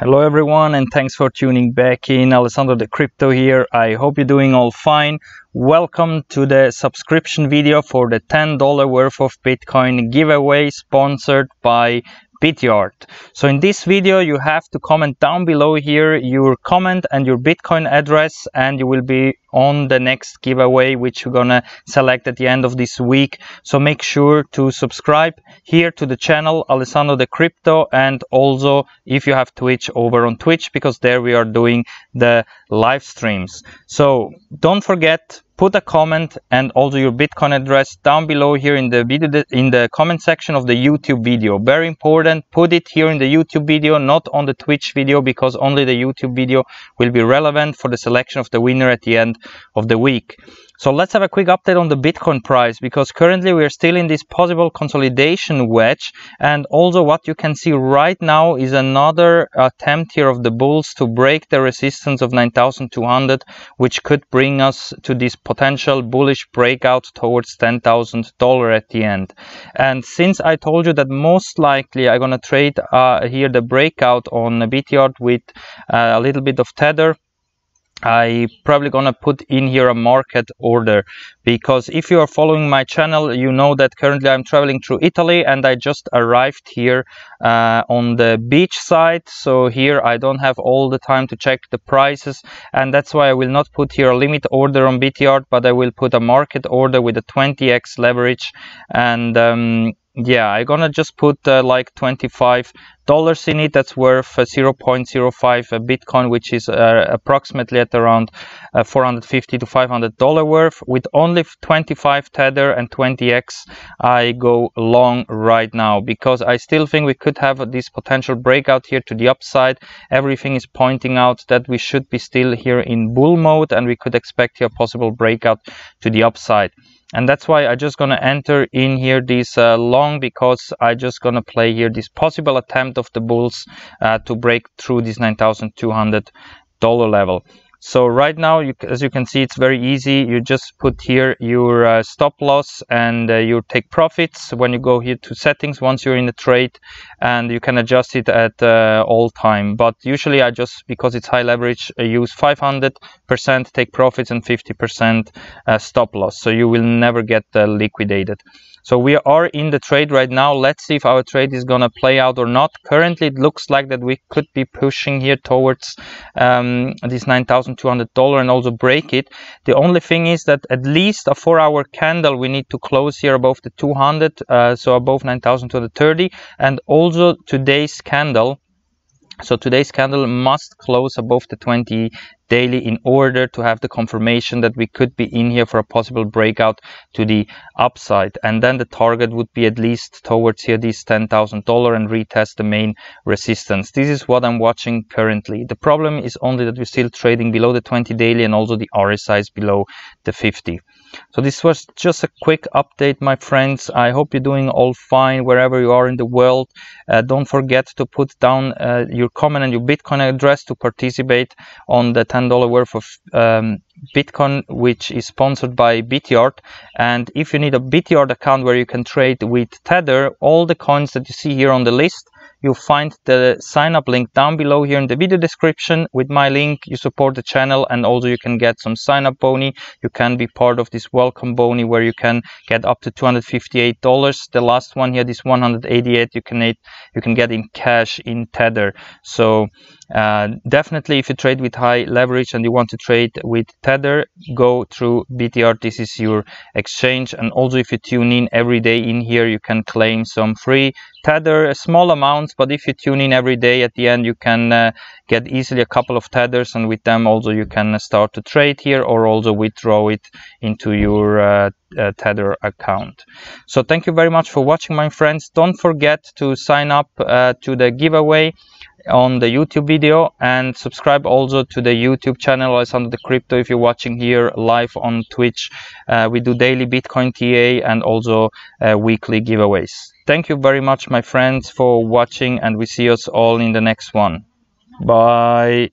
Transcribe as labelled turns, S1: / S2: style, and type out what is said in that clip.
S1: Hello everyone and thanks for tuning back in. Alessandro De Crypto here. I hope you're doing all fine. Welcome to the subscription video for the $10 worth of Bitcoin giveaway sponsored by Bityard. So in this video, you have to comment down below here your comment and your Bitcoin address and you will be on the next giveaway which you're gonna select at the end of this week. So make sure to subscribe here to the channel Alessandro De Crypto and also if you have Twitch over on Twitch because there we are doing the live streams. So don't forget put a comment and also your Bitcoin address down below here in the video in the comment section of the YouTube video. Very important, put it here in the YouTube video, not on the Twitch video because only the YouTube video will be relevant for the selection of the winner at the end of the week. So let's have a quick update on the Bitcoin price because currently we are still in this possible consolidation wedge and also what you can see right now is another attempt here of the bulls to break the resistance of 9200 which could bring us to this potential bullish breakout towards $10,000 at the end. And since I told you that most likely I'm gonna trade uh, here the breakout on Bityard with uh, a little bit of tether I probably gonna put in here a market order because if you are following my channel you know that currently I'm traveling through Italy and I just arrived here uh, on the beach side. So here I don't have all the time to check the prices and that's why I will not put here a limit order on BTR but I will put a market order with a 20x leverage. And um, yeah i'm gonna just put uh, like 25 dollars in it. That's worth uh, 0.05 bitcoin which is uh, approximately at around uh, 450 to 500 dollar worth. With only 25 tether and 20x i go long right now because i still think we could have this potential breakout here to the upside. Everything is pointing out that we should be still here in bull mode and we could expect here a possible breakout to the upside and that's why I just gonna enter in here this uh, long because I just gonna play here this possible attempt of the bulls uh, to break through this 9200 dollar level so right now, you, as you can see, it's very easy. You just put here your uh, stop loss and uh, you take profits when you go here to settings once you're in the trade and you can adjust it at uh, all time. But usually I just, because it's high leverage, I use 500% take profits and 50% uh, stop loss. So you will never get uh, liquidated. So we are in the trade right now. Let's see if our trade is going to play out or not. Currently, it looks like that we could be pushing here towards um, this $9,200 and also break it. The only thing is that at least a four hour candle, we need to close here above the 200, uh, so above 9,230. And also today's candle, so today's candle must close above the 20 daily in order to have the confirmation that we could be in here for a possible breakout to the upside. And then the target would be at least towards here this $10,000 and retest the main resistance. This is what I'm watching currently. The problem is only that we're still trading below the 20 daily and also the RSI is below the 50. So this was just a quick update, my friends. I hope you're doing all fine wherever you are in the world. Uh, don't forget to put down uh, your comment and your Bitcoin address to participate on the $10 worth of um, Bitcoin, which is sponsored by Bityard. And if you need a Bityard account where you can trade with Tether, all the coins that you see here on the list You'll find the sign up link down below here in the video description. With my link, you support the channel and also you can get some sign up boni. You can be part of this welcome boni where you can get up to $258. The last one here, this 188, you can you can get in cash in Tether. So uh, definitely if you trade with high leverage and you want to trade with Tether, go through btr This is your exchange. And also if you tune in every day in here, you can claim some free Tether, a small amounts, but if you tune in every day at the end, you can uh, get easily a couple of Tethers and with them also you can start to trade here or also withdraw it into your uh, uh, Tether account. So thank you very much for watching my friends. Don't forget to sign up uh, to the giveaway on the YouTube video and subscribe also to the YouTube channel Alessandro De Crypto if you're watching here live on Twitch. Uh, we do daily Bitcoin TA and also uh, weekly giveaways. Thank you very much, my friends, for watching, and we see us all in the next one. Bye.